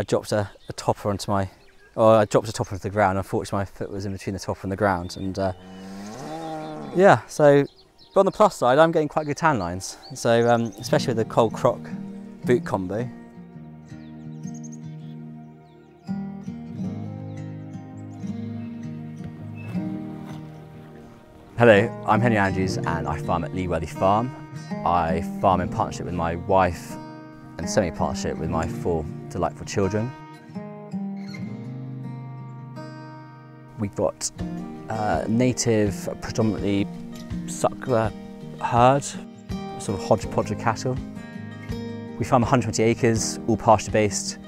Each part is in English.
I dropped a, a topper onto my, or I dropped a topper onto the ground. Unfortunately, my foot was in between the topper and the ground. And uh, yeah, so, but on the plus side, I'm getting quite good tan lines. So, um, especially with the cold Croc boot combo. Hello, I'm Henry Andrews and I farm at Lee Worthy Farm. I farm in partnership with my wife and semi-partnership with my four delightful children. We've got uh, native, predominantly suckler herd, sort of hodgepodge of cattle. We farm 120 acres, all pasture based.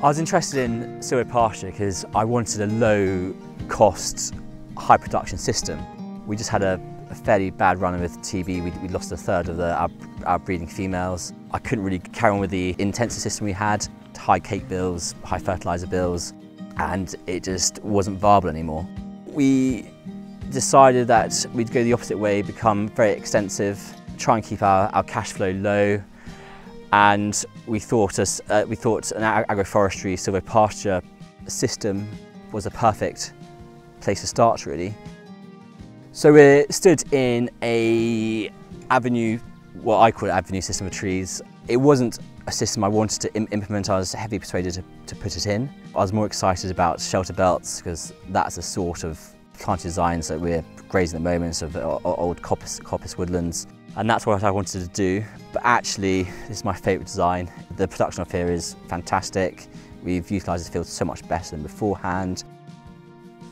I was interested in silvopasture because I wanted a low cost, high production system. We just had a, a fairly bad run with TB. We, we lost a third of the, our, our breeding females. I couldn't really carry on with the intensive system we had, high cake bills, high fertiliser bills, and it just wasn't viable anymore. We decided that we'd go the opposite way, become very extensive, try and keep our, our cash flow low, and we thought, us, uh, we thought an agroforestry silvopasture system was a perfect place to start really. So we're stood in a avenue, what I call an avenue system of trees. It wasn't a system I wanted to Im implement, I was heavily persuaded to, to put it in. I was more excited about shelter belts because that's the sort of plant designs that we're grazing at the moment, of uh, old coppice, coppice woodlands. And that's what I wanted to do. But actually, this is my favourite design. The production of here is fantastic. We've utilised the field so much better than beforehand.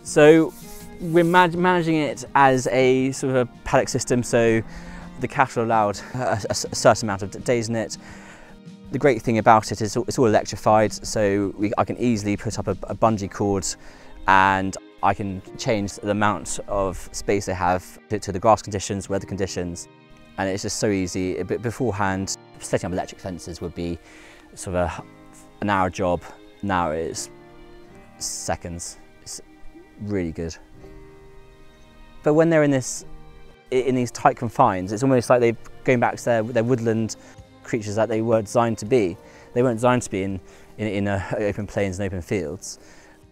So we're managing it as a sort of a paddock system, so the cattle allowed a, a, certain amount of days in it. The great thing about it is it's all electrified, so we, I can easily put up a, a bungee cord and I can change the amount of space they have to, to the grass conditions, weather conditions, and it's just so easy. But beforehand, setting up electric fences would be sort of a, an hour job. Now it's seconds. It's really good. But when they're in this, in these tight confines, it's almost like they're going back to their, their woodland creatures that they were designed to be. They weren't designed to be in, in, in uh, open plains and open fields.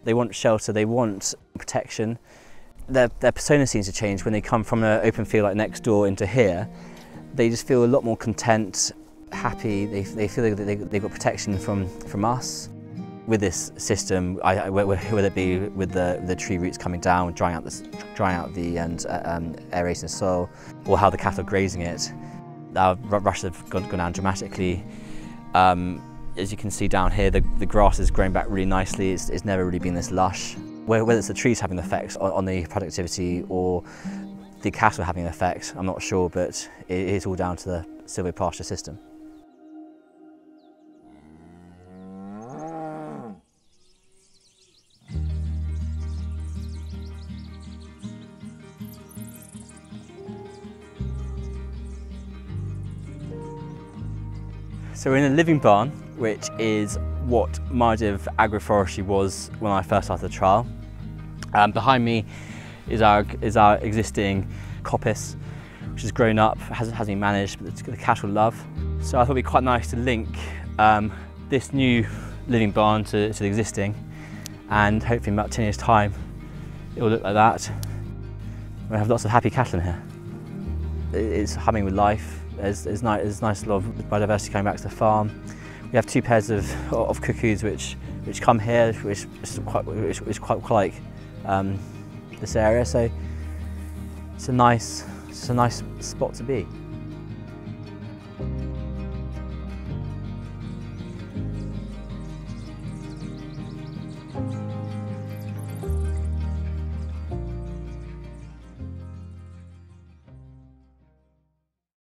They want shelter, they want protection. Their, their persona seems to change when they come from an open field like next door into here. They just feel a lot more content, happy, they, they feel like they, they've got protection from, from us. With this system, I, whether it be with the, the tree roots coming down, drying out the, drying out the and uh, um, aerating the soil, or how the cattle are grazing it, our rushes have gone, gone down dramatically. Um, as you can see down here, the, the grass is growing back really nicely. It's, it's never really been this lush. Whether it's the trees having effects on, on the productivity or the cattle having an effect, I'm not sure, but it is all down to the silvopasture system. So we're in a living barn, which is what Maldiv agroforestry was when I first started the trial. Um, behind me is our, is our existing coppice, which has grown up, hasn't, hasn't been managed, but the cattle love. So I thought it'd be quite nice to link um, this new living barn to, to the existing, and hopefully in about 10 years time, it will look like that. We'll have lots of happy cattle in here. It's humming with life, there's, there's, nice, there's nice lot of biodiversity coming back to the farm. We have two pairs of, of cuckoos which, which come here, which is quite, which, quite, quite like um, this area. So it's a nice, it's a nice spot to be.